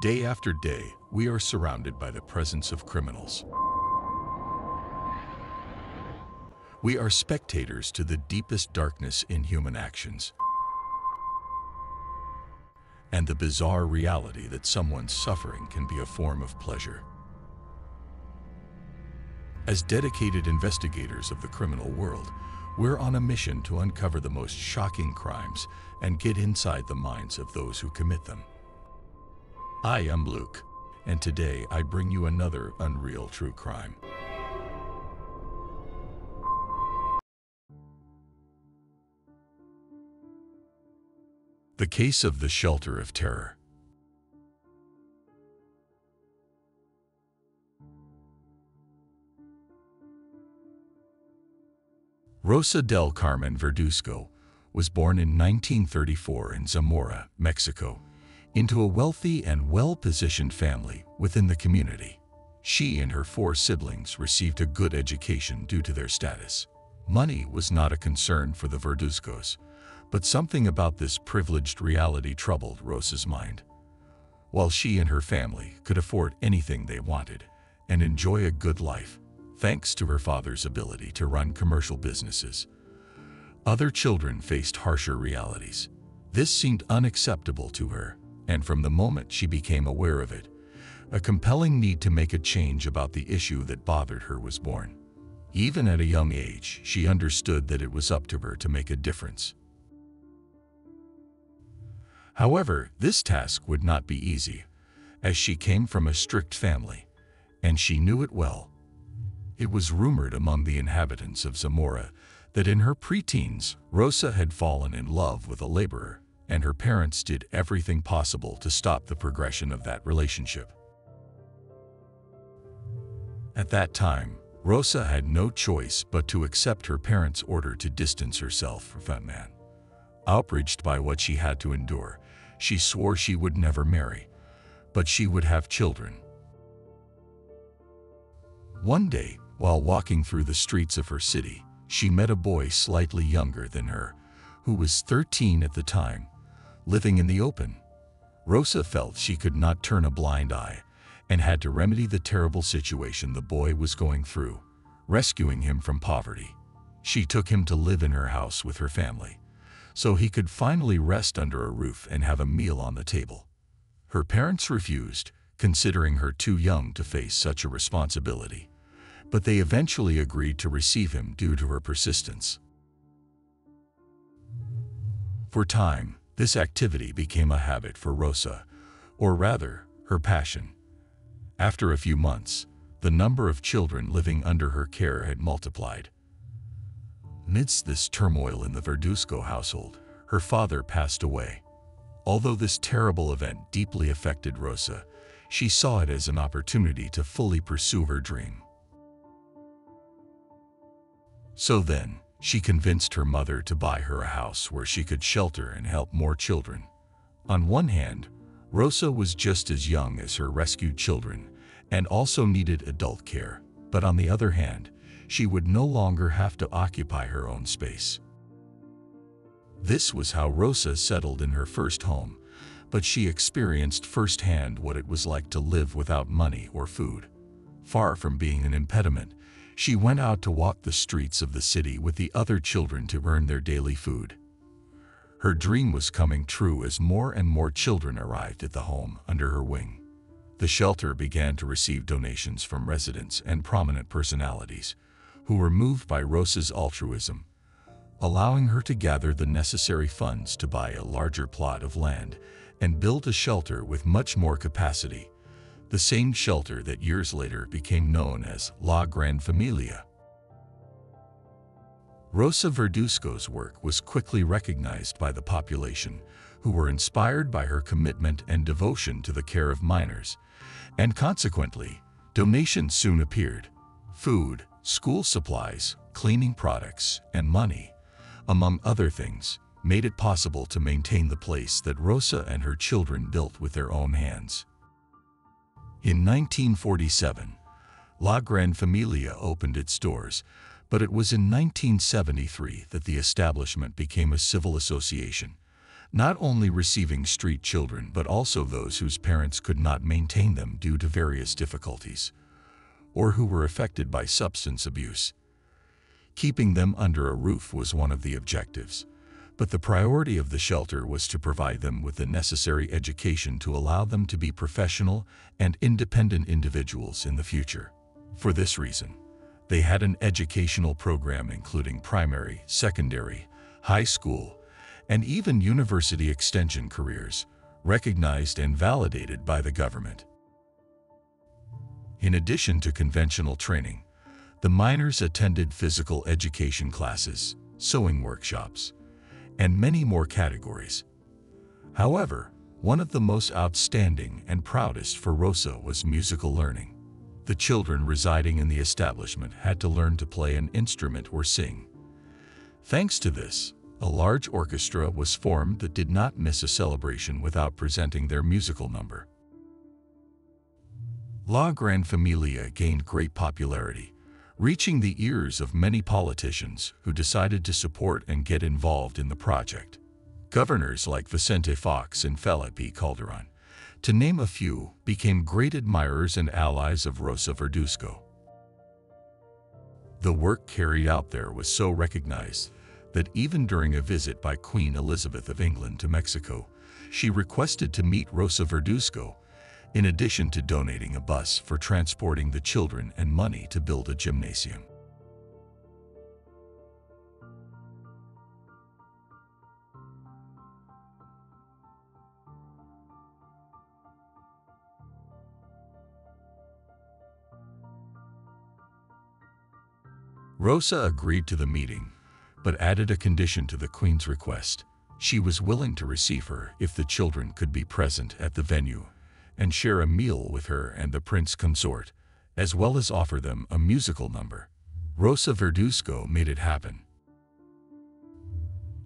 Day after day, we are surrounded by the presence of criminals. We are spectators to the deepest darkness in human actions and the bizarre reality that someone's suffering can be a form of pleasure. As dedicated investigators of the criminal world, we're on a mission to uncover the most shocking crimes and get inside the minds of those who commit them. I am Luke, and today I bring you another unreal true crime. The Case of the Shelter of Terror Rosa del Carmen Verduzco was born in 1934 in Zamora, Mexico, into a wealthy and well-positioned family within the community. She and her four siblings received a good education due to their status. Money was not a concern for the Verduzcos, but something about this privileged reality troubled Rosa's mind. While she and her family could afford anything they wanted and enjoy a good life, thanks to her father's ability to run commercial businesses, other children faced harsher realities. This seemed unacceptable to her, and from the moment she became aware of it, a compelling need to make a change about the issue that bothered her was born. Even at a young age, she understood that it was up to her to make a difference. However, this task would not be easy, as she came from a strict family, and she knew it well. It was rumored among the inhabitants of Zamora that in her preteens, Rosa had fallen in love with a laborer, and her parents did everything possible to stop the progression of that relationship. At that time, Rosa had no choice but to accept her parents' order to distance herself from that man. Outraged by what she had to endure, she swore she would never marry, but she would have children. One day, while walking through the streets of her city, she met a boy slightly younger than her, who was 13 at the time, living in the open. Rosa felt she could not turn a blind eye and had to remedy the terrible situation the boy was going through, rescuing him from poverty. She took him to live in her house with her family so he could finally rest under a roof and have a meal on the table. Her parents refused, considering her too young to face such a responsibility, but they eventually agreed to receive him due to her persistence. For time, this activity became a habit for Rosa, or rather, her passion. After a few months, the number of children living under her care had multiplied, Amidst this turmoil in the Verduzco household, her father passed away. Although this terrible event deeply affected Rosa, she saw it as an opportunity to fully pursue her dream. So then, she convinced her mother to buy her a house where she could shelter and help more children. On one hand, Rosa was just as young as her rescued children and also needed adult care, but on the other hand, she would no longer have to occupy her own space. This was how Rosa settled in her first home, but she experienced firsthand what it was like to live without money or food. Far from being an impediment, she went out to walk the streets of the city with the other children to earn their daily food. Her dream was coming true as more and more children arrived at the home under her wing. The shelter began to receive donations from residents and prominent personalities, who were moved by Rosa's altruism, allowing her to gather the necessary funds to buy a larger plot of land and build a shelter with much more capacity, the same shelter that years later became known as La Gran Familia. Rosa Verduzco's work was quickly recognized by the population, who were inspired by her commitment and devotion to the care of minors, and consequently, donations soon appeared. Food, School supplies, cleaning products, and money, among other things, made it possible to maintain the place that Rosa and her children built with their own hands. In 1947, La Gran Familia opened its doors, but it was in 1973 that the establishment became a civil association, not only receiving street children but also those whose parents could not maintain them due to various difficulties, or who were affected by substance abuse. Keeping them under a roof was one of the objectives, but the priority of the shelter was to provide them with the necessary education to allow them to be professional and independent individuals in the future. For this reason, they had an educational program including primary, secondary, high school, and even university extension careers, recognized and validated by the government. In addition to conventional training, the minors attended physical education classes, sewing workshops, and many more categories. However, one of the most outstanding and proudest for Rosa was musical learning. The children residing in the establishment had to learn to play an instrument or sing. Thanks to this, a large orchestra was formed that did not miss a celebration without presenting their musical number. La Grande Familia gained great popularity, reaching the ears of many politicians who decided to support and get involved in the project. Governors like Vicente Fox and Felipe Calderon, to name a few, became great admirers and allies of Rosa Verduzco. The work carried out there was so recognized that even during a visit by Queen Elizabeth of England to Mexico, she requested to meet Rosa Verduzco, in addition to donating a bus for transporting the children and money to build a gymnasium. Rosa agreed to the meeting, but added a condition to the Queen's request. She was willing to receive her if the children could be present at the venue and share a meal with her and the prince consort, as well as offer them a musical number. Rosa Verduzco made it happen.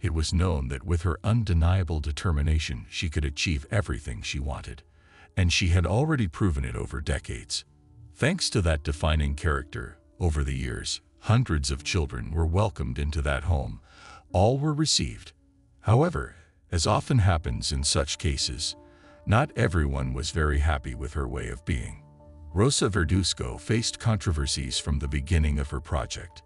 It was known that with her undeniable determination she could achieve everything she wanted, and she had already proven it over decades. Thanks to that defining character, over the years, Hundreds of children were welcomed into that home. All were received. However, as often happens in such cases, not everyone was very happy with her way of being. Rosa Verduzco faced controversies from the beginning of her project.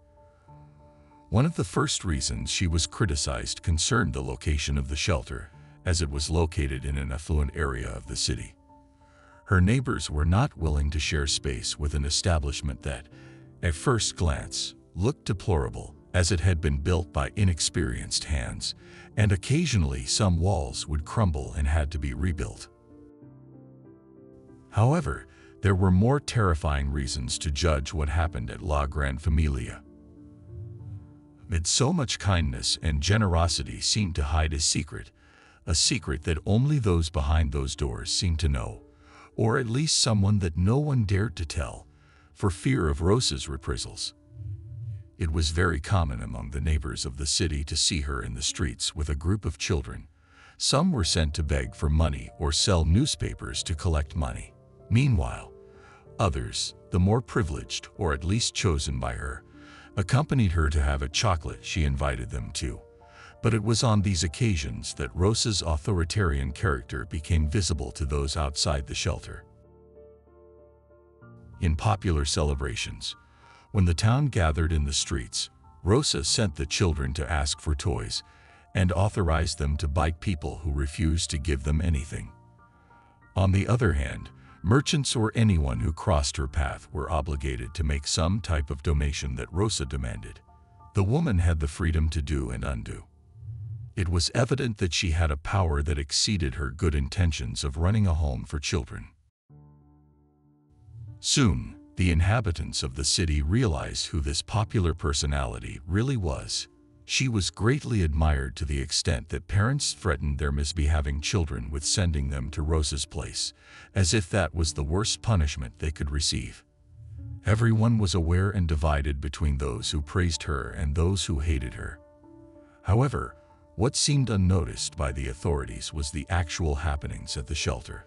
One of the first reasons she was criticized concerned the location of the shelter, as it was located in an affluent area of the city. Her neighbors were not willing to share space with an establishment that, at first glance, looked deplorable as it had been built by inexperienced hands, and occasionally some walls would crumble and had to be rebuilt. However, there were more terrifying reasons to judge what happened at La Grande Familia. Amid so much kindness and generosity seemed to hide a secret, a secret that only those behind those doors seemed to know, or at least someone that no one dared to tell, for fear of Rosa's reprisals. It was very common among the neighbors of the city to see her in the streets with a group of children. Some were sent to beg for money or sell newspapers to collect money. Meanwhile, others, the more privileged or at least chosen by her, accompanied her to have a chocolate she invited them to. But it was on these occasions that Rosa's authoritarian character became visible to those outside the shelter in popular celebrations. When the town gathered in the streets, Rosa sent the children to ask for toys and authorized them to bite people who refused to give them anything. On the other hand, merchants or anyone who crossed her path were obligated to make some type of donation that Rosa demanded. The woman had the freedom to do and undo. It was evident that she had a power that exceeded her good intentions of running a home for children. Soon, the inhabitants of the city realized who this popular personality really was. She was greatly admired to the extent that parents threatened their misbehaving children with sending them to Rosa's place, as if that was the worst punishment they could receive. Everyone was aware and divided between those who praised her and those who hated her. However, what seemed unnoticed by the authorities was the actual happenings at the shelter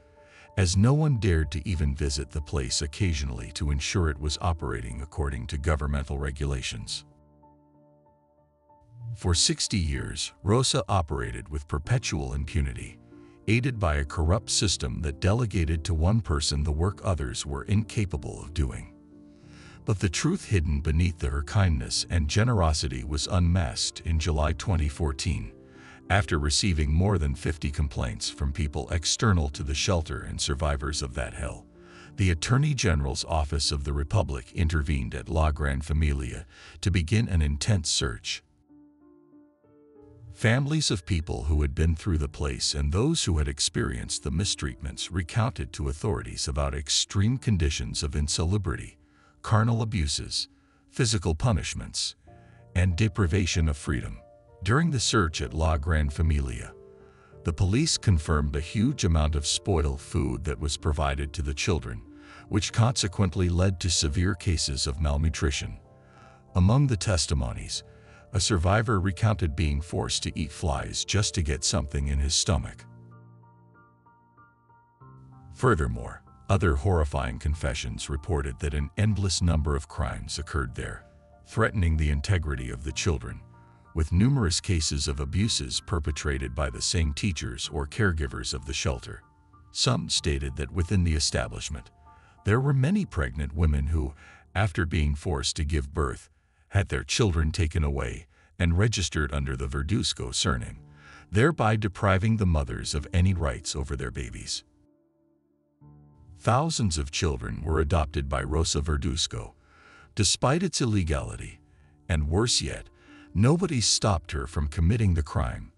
as no one dared to even visit the place occasionally to ensure it was operating according to governmental regulations. For 60 years, Rosa operated with perpetual impunity, aided by a corrupt system that delegated to one person the work others were incapable of doing. But the truth hidden beneath her kindness and generosity was unmasked in July 2014, after receiving more than 50 complaints from people external to the shelter and survivors of that hell. The Attorney General's Office of the Republic intervened at La Gran Familia to begin an intense search. Families of people who had been through the place and those who had experienced the mistreatments recounted to authorities about extreme conditions of insalubrity, carnal abuses, physical punishments, and deprivation of freedom. During the search at La Gran Familia, the police confirmed a huge amount of spoiled food that was provided to the children, which consequently led to severe cases of malnutrition. Among the testimonies, a survivor recounted being forced to eat flies just to get something in his stomach. Furthermore, other horrifying confessions reported that an endless number of crimes occurred there, threatening the integrity of the children, with numerous cases of abuses perpetrated by the same teachers or caregivers of the shelter. Some stated that within the establishment, there were many pregnant women who, after being forced to give birth, had their children taken away and registered under the Verduzco surname, thereby depriving the mothers of any rights over their babies. Thousands of children were adopted by Rosa Verduzco, despite its illegality, and worse yet, nobody stopped her from committing the crime.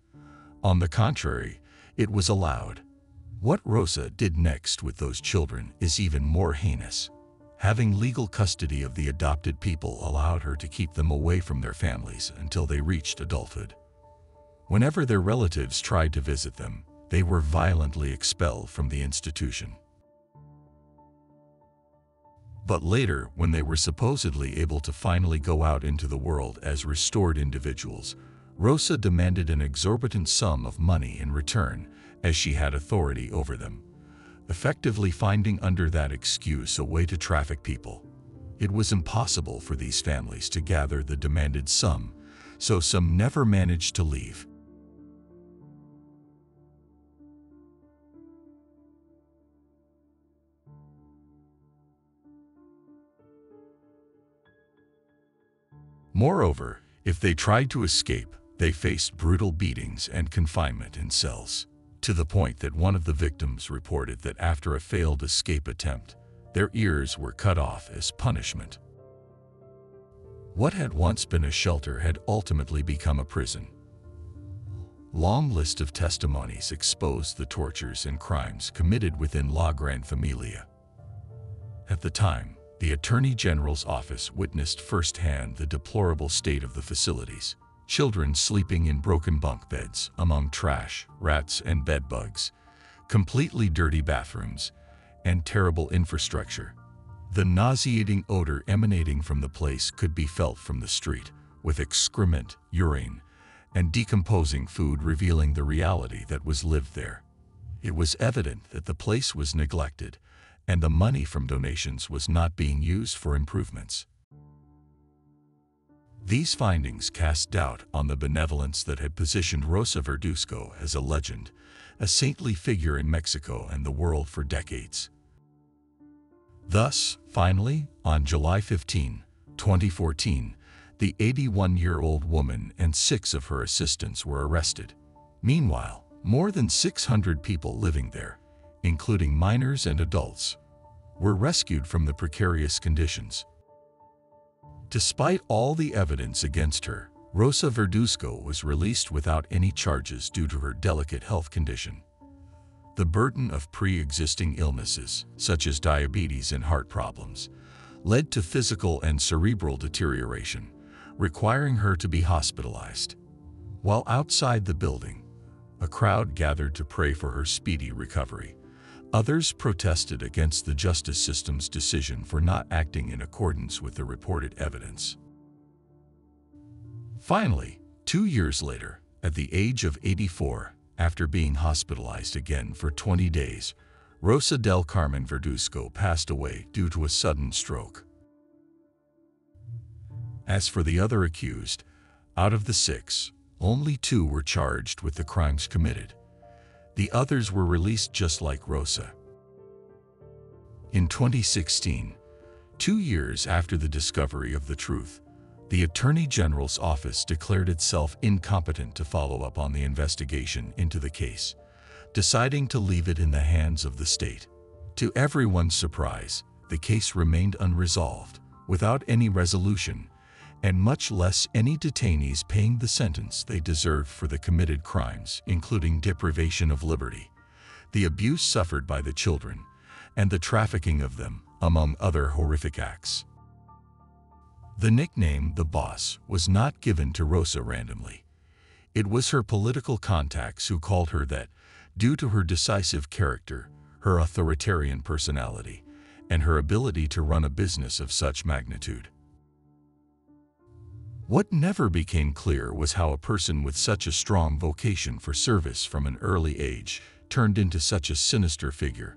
On the contrary, it was allowed. What Rosa did next with those children is even more heinous. Having legal custody of the adopted people allowed her to keep them away from their families until they reached adulthood. Whenever their relatives tried to visit them, they were violently expelled from the institution. But later, when they were supposedly able to finally go out into the world as restored individuals, Rosa demanded an exorbitant sum of money in return, as she had authority over them, effectively finding under that excuse a way to traffic people. It was impossible for these families to gather the demanded sum, so some never managed to leave. Moreover, if they tried to escape, they faced brutal beatings and confinement in cells, to the point that one of the victims reported that after a failed escape attempt, their ears were cut off as punishment. What had once been a shelter had ultimately become a prison. Long list of testimonies exposed the tortures and crimes committed within La Gran Familia. At the time, the Attorney General's office witnessed firsthand the deplorable state of the facilities. Children sleeping in broken bunk beds among trash, rats, and bedbugs, completely dirty bathrooms, and terrible infrastructure. The nauseating odor emanating from the place could be felt from the street, with excrement, urine, and decomposing food revealing the reality that was lived there. It was evident that the place was neglected and the money from donations was not being used for improvements. These findings cast doubt on the benevolence that had positioned Rosa Verduzco as a legend, a saintly figure in Mexico and the world for decades. Thus, finally, on July 15, 2014, the 81-year-old woman and six of her assistants were arrested. Meanwhile, more than 600 people living there, including minors and adults, were rescued from the precarious conditions. Despite all the evidence against her, Rosa Verduzco was released without any charges due to her delicate health condition. The burden of pre-existing illnesses, such as diabetes and heart problems, led to physical and cerebral deterioration, requiring her to be hospitalized. While outside the building, a crowd gathered to pray for her speedy recovery. Others protested against the justice system's decision for not acting in accordance with the reported evidence. Finally, two years later, at the age of 84, after being hospitalized again for 20 days, Rosa del Carmen Verduzco passed away due to a sudden stroke. As for the other accused, Out of the six, only two were charged with the crimes committed. The others were released just like Rosa. In 2016, two years after the discovery of the truth, the Attorney General's office declared itself incompetent to follow up on the investigation into the case, deciding to leave it in the hands of the state. To everyone's surprise, the case remained unresolved, without any resolution, and much less any detainees paying the sentence they deserve for the committed crimes, including deprivation of liberty, the abuse suffered by the children, and the trafficking of them, among other horrific acts. The nickname The Boss was not given to Rosa randomly. It was her political contacts who called her that due to her decisive character, her authoritarian personality, and her ability to run a business of such magnitude. What never became clear was how a person with such a strong vocation for service from an early age turned into such a sinister figure,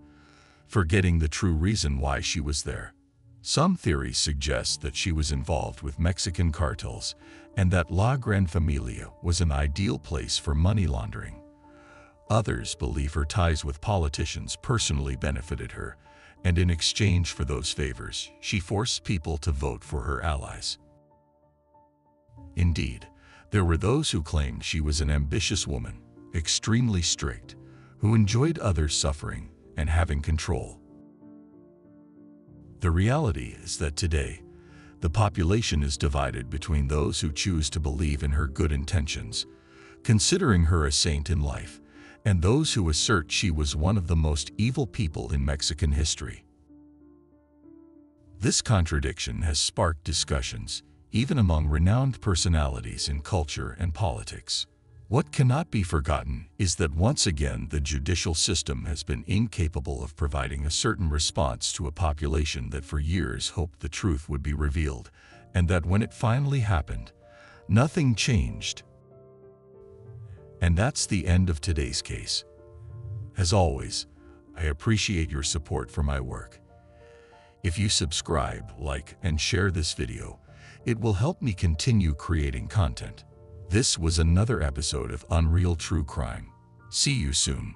forgetting the true reason why she was there. Some theories suggest that she was involved with Mexican cartels and that La Gran Familia was an ideal place for money laundering. Others believe her ties with politicians personally benefited her, and in exchange for those favors, she forced people to vote for her allies. Indeed, there were those who claimed she was an ambitious woman, extremely strict, who enjoyed others suffering and having control. The reality is that today, the population is divided between those who choose to believe in her good intentions, considering her a saint in life, and those who assert she was one of the most evil people in Mexican history. This contradiction has sparked discussions, even among renowned personalities in culture and politics. What cannot be forgotten is that once again the judicial system has been incapable of providing a certain response to a population that for years hoped the truth would be revealed, and that when it finally happened, nothing changed. And that's the end of today's case. As always, I appreciate your support for my work. If you subscribe, like, and share this video, it will help me continue creating content. This was another episode of Unreal True Crime. See you soon.